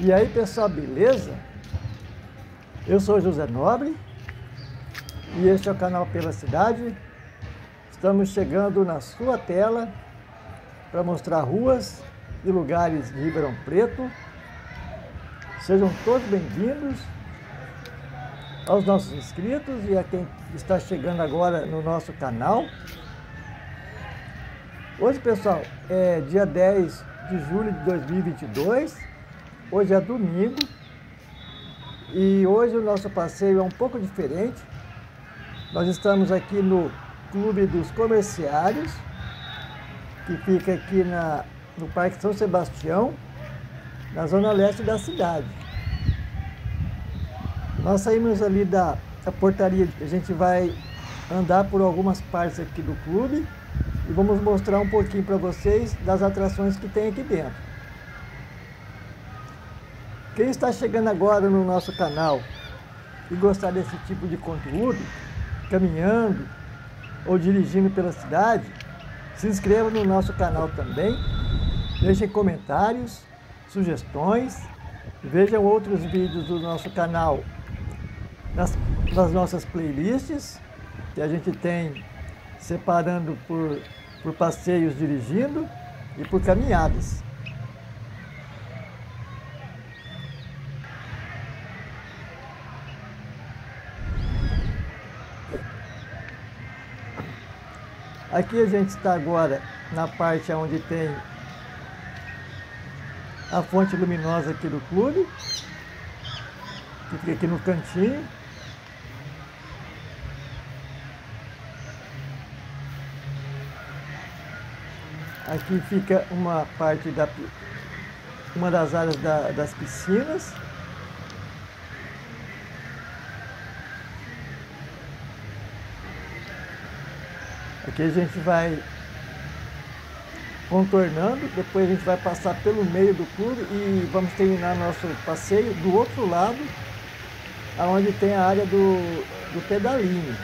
E aí pessoal, beleza? Eu sou José Nobre e este é o canal Pela Cidade. Estamos chegando na sua tela para mostrar ruas e lugares de Ribeirão Preto. Sejam todos bem-vindos aos nossos inscritos e a quem está chegando agora no nosso canal. Hoje, pessoal, é dia 10 de julho de 2022 Hoje é domingo e hoje o nosso passeio é um pouco diferente. Nós estamos aqui no Clube dos Comerciários, que fica aqui na, no Parque São Sebastião, na zona leste da cidade. Nós saímos ali da, da portaria, a gente vai andar por algumas partes aqui do clube e vamos mostrar um pouquinho para vocês das atrações que tem aqui dentro. Quem está chegando agora no nosso canal e gostar desse tipo de conteúdo, caminhando ou dirigindo pela cidade, se inscreva no nosso canal também, deixem comentários, sugestões, vejam outros vídeos do nosso canal nas, nas nossas playlists, que a gente tem separando por, por passeios dirigindo e por caminhadas. Aqui a gente está agora na parte onde tem a fonte luminosa aqui do clube, que fica aqui no cantinho. Aqui fica uma parte da uma das áreas da, das piscinas. Aqui a gente vai contornando, depois a gente vai passar pelo meio do clube e vamos terminar nosso passeio do outro lado, aonde tem a área do, do pedalinho.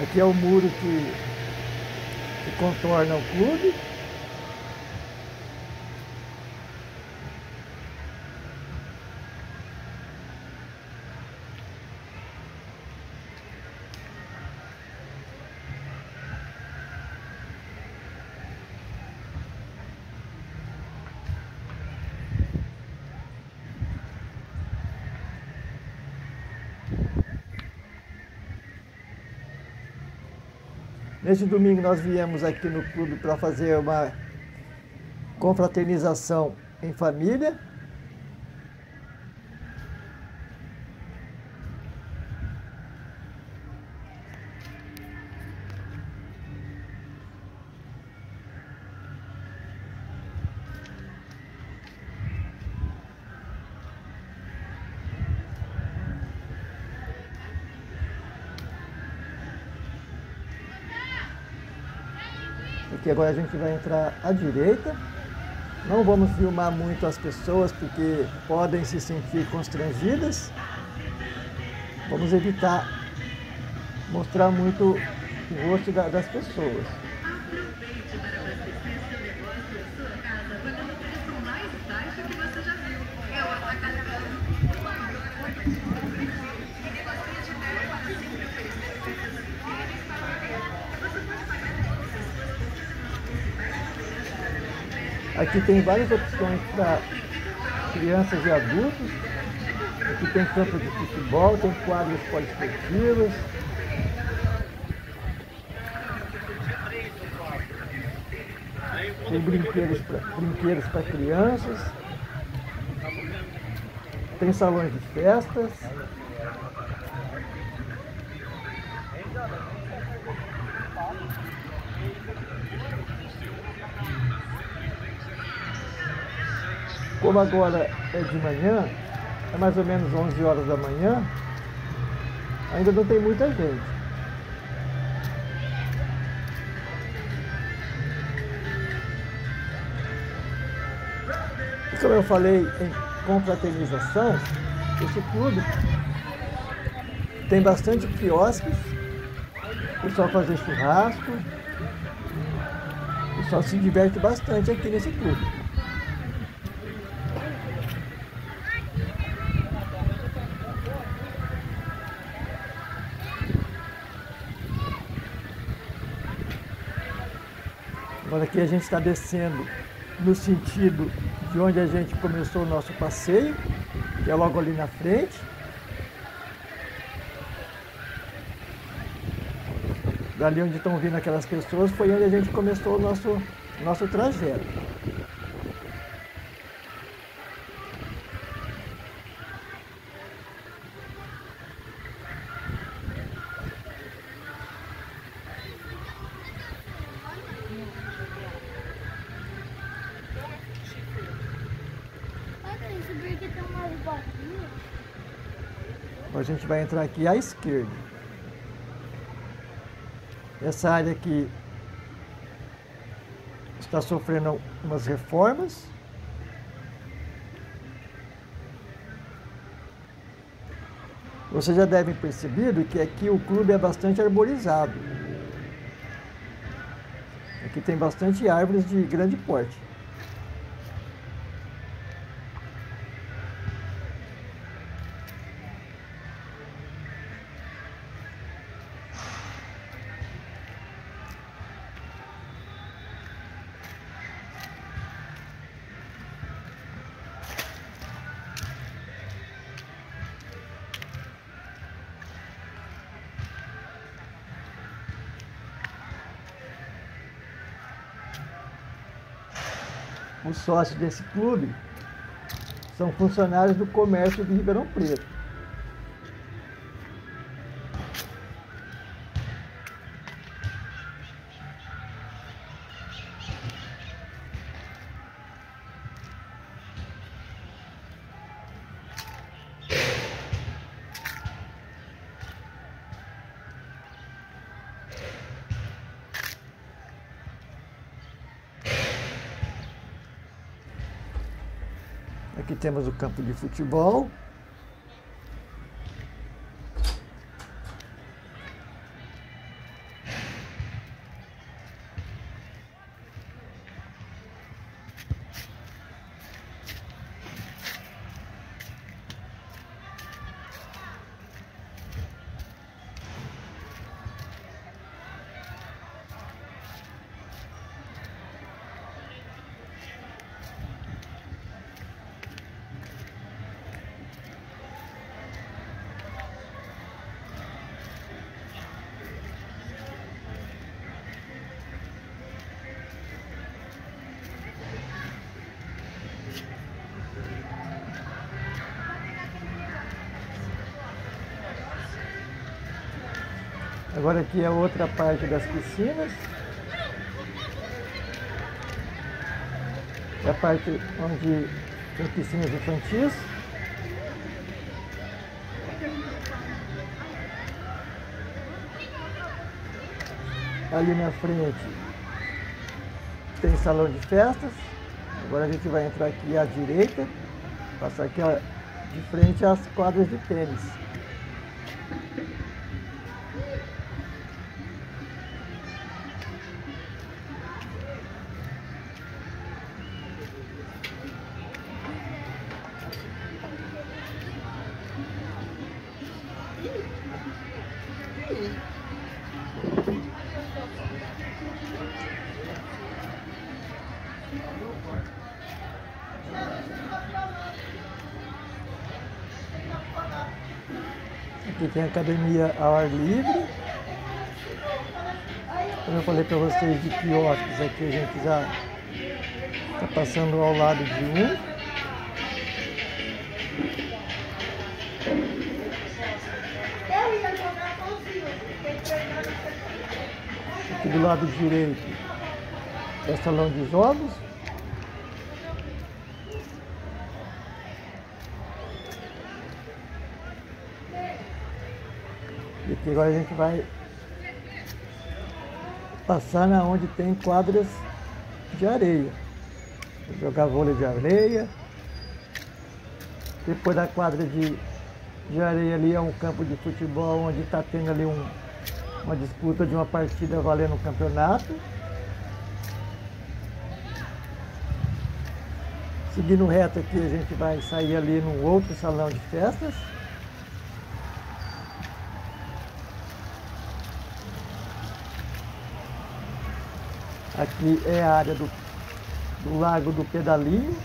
Aqui é o muro que, que contorna o clube. Neste domingo nós viemos aqui no clube para fazer uma confraternização em família. Aqui agora a gente vai entrar à direita. Não vamos filmar muito as pessoas porque podem se sentir constrangidas. Vamos evitar mostrar muito o rosto das pessoas. Aqui tem várias opções para crianças e adultos. Aqui tem campo de futebol, tem quadras poliesportivas. Tem brinquedos para brinquedos crianças. Tem salões de festas. Como agora é de manhã, é mais ou menos 11 horas da manhã, ainda não tem muita gente. Como eu falei em confraternização, esse clube tem bastante quiosques pessoal fazer churrasco. O pessoal se diverte bastante aqui nesse clube. Agora aqui a gente está descendo no sentido de onde a gente começou o nosso passeio, que é logo ali na frente. Dali onde estão vindo aquelas pessoas foi onde a gente começou o nosso, nosso trajeto. A gente vai entrar aqui à esquerda. Essa área aqui está sofrendo umas reformas. Vocês já devem percebido que aqui o clube é bastante arborizado. Aqui tem bastante árvores de grande porte. Os sócios desse clube são funcionários do comércio de Ribeirão Preto. Temos o campo de futebol. Agora aqui é outra parte das piscinas. É a parte onde tem piscinas infantis. Ali na frente tem salão de festas. Agora a gente vai entrar aqui à direita, passar aqui de frente às quadras de tênis. Aqui tem academia ao ar livre. Como eu falei para vocês de quiosques, aqui a gente já está passando ao lado de um. Aqui do lado direito é salão de jogos. E agora a gente vai passar na onde tem quadras de areia. Jogar vôlei de areia. Depois da quadra de, de areia ali é um campo de futebol onde está tendo ali um, uma disputa de uma partida valendo um campeonato. Seguindo reto aqui, a gente vai sair ali num outro salão de festas. Aqui é a área do, do Lago do Pedalinho.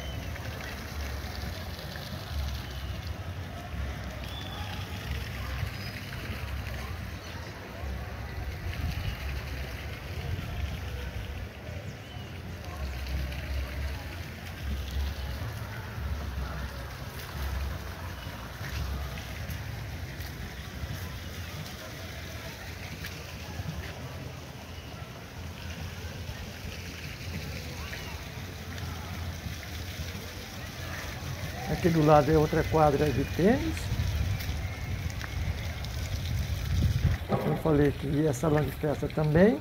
Aqui do lado é outra quadra de tênis. Como falei que é salão de festa também.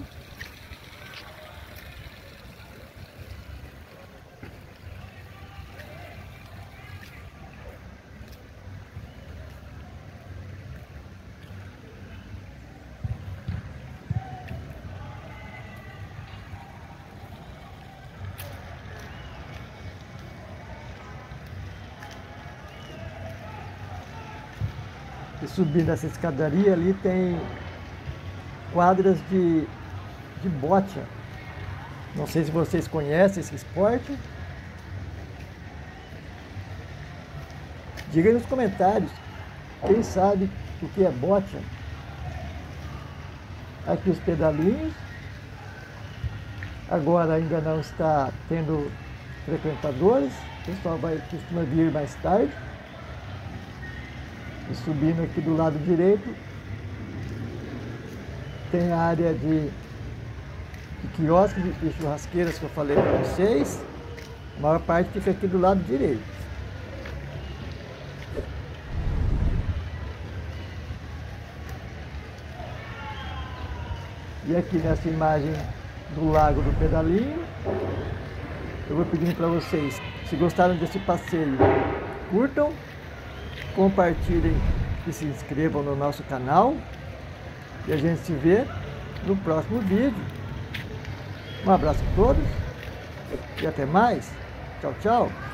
E subindo essa escadaria ali tem quadras de, de bote. Não sei se vocês conhecem esse esporte. Diga aí nos comentários quem sabe o que é bote. Aqui os pedalinhos. Agora ainda não está tendo frequentadores. O pessoal vai costuma vir mais tarde. E subindo aqui do lado direito, tem a área de, de quiosques e churrasqueiras que eu falei para vocês. A maior parte fica aqui do lado direito. E aqui nessa imagem do Lago do Pedalinho, eu vou pedindo para vocês, se gostaram desse passeio, curtam compartilhem e se inscrevam no nosso canal. E a gente se vê no próximo vídeo. Um abraço a todos e até mais. Tchau, tchau.